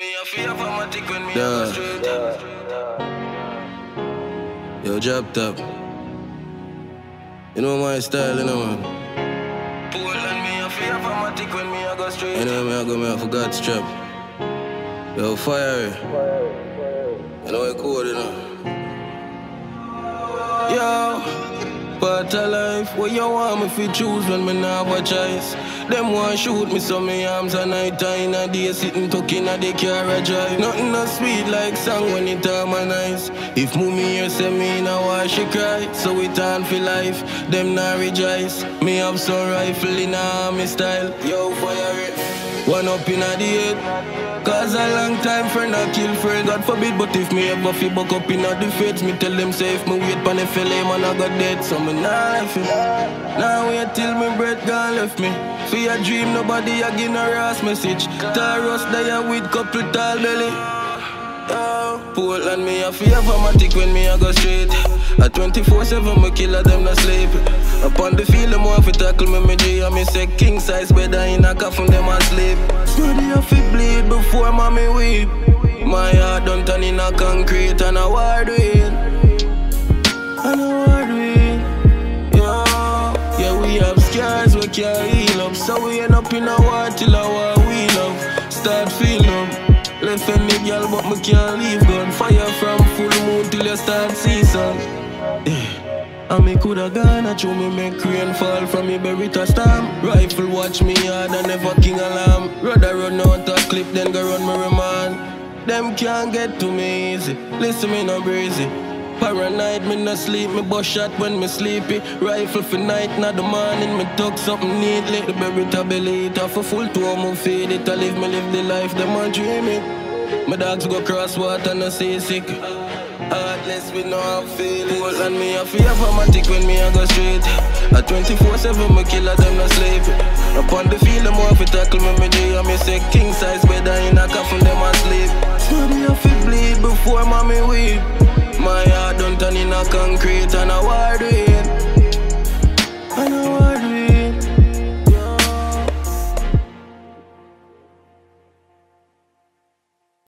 Me a feel automatic when me Yeah. Yo, drop top. You know my style, you know, man. Portland me a feel automatic when me a go straight. Anyway, me I go, me I forgot strap. Yo, fire. You know it cool, you know. Part of life, what you want me fi choose when me nah have a choice? Them want shoot me so me arms a night time a day sitting tucking a the car a drive. Nothing no sweet like song when it harmonize. If mummy here say me nah wash she cry, so it on for life. Them nah rejoice. Me have some rifle in a army style. Yo, fire it. One up in a the head. Cause a long time friend I kill friend. God forbid but if me ever fi buck up in a feds Me tell them say if me wait pan fella man I got dead So me nah life it. Now wait till me breath gone left me. For a dream nobody a give no ass message. Taurus there with couple tall belly Portland, me a fear automatic when me a go straight. At 24-7, me killer them no sleep. Upon the field, them want fi tackle me, me G. And me say king size better in a coffin, them asleep. Study a fi bleed before mommy weep. My heart done turn in a concrete and a war doing. And a war doing. Yo, yeah, we have scars we can't heal up. So we end up in a war till our war up. Left any girl, but me can't leave gun. Fire from full moon till you start season. Yeah. And me coulda gone a show me make rain fall from me bury to storm. Rifle watch me hard and never king alarm. Rather run out a clip than go run my remand. Them can't get to me easy. Listen me no breezy. Paranoid, me not sleep, me bush shot when me sleepy. Rifle for night, not the morning, me talk something neatly. The berry tabby it off a full two, more feed it. I live, me live the life, them I dream it. My dogs go cross water, no seasick. Heartless, we know how feelings. And me a fear for my tick when me I go straight. At 24-7, me killer them not sleep. Upon the field, I'm off tackle me, me do me say king size bed, I in a coffin, them asleep. sleep. Study so feel bleed before mommy weep concrete and a war do